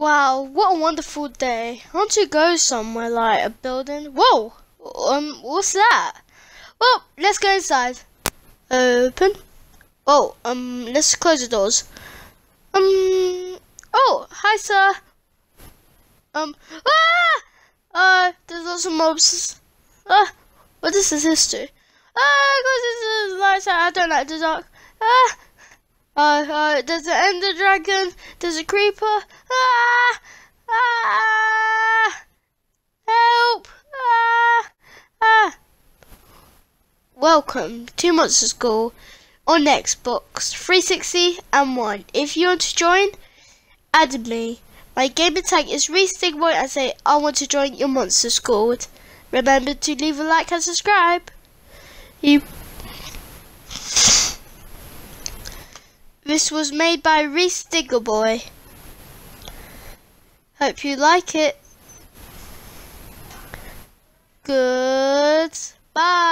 Wow, what a wonderful day. I want to go somewhere like a building. Whoa! Um, what's that? Well, let's go inside. Open. Oh, um, let's close the doors. Um, oh, hi, sir. Um, ah! Uh, there's lots of mobs. Ah, what is this history? Ah, because this is lights out. I don't like the dark. Ah! Uh, uh, there's an ender dragon. There's a creeper. Ah! Ah! Help! Ah! Ah! Welcome to Monster School on Xbox 360 and 1. If you want to join, add me. My gamer tag is ReStigboy and say I want to join your Monster School. Remember to leave a like and subscribe. You This was made by Reis Diggerboy. Hope you like it. Goodbye.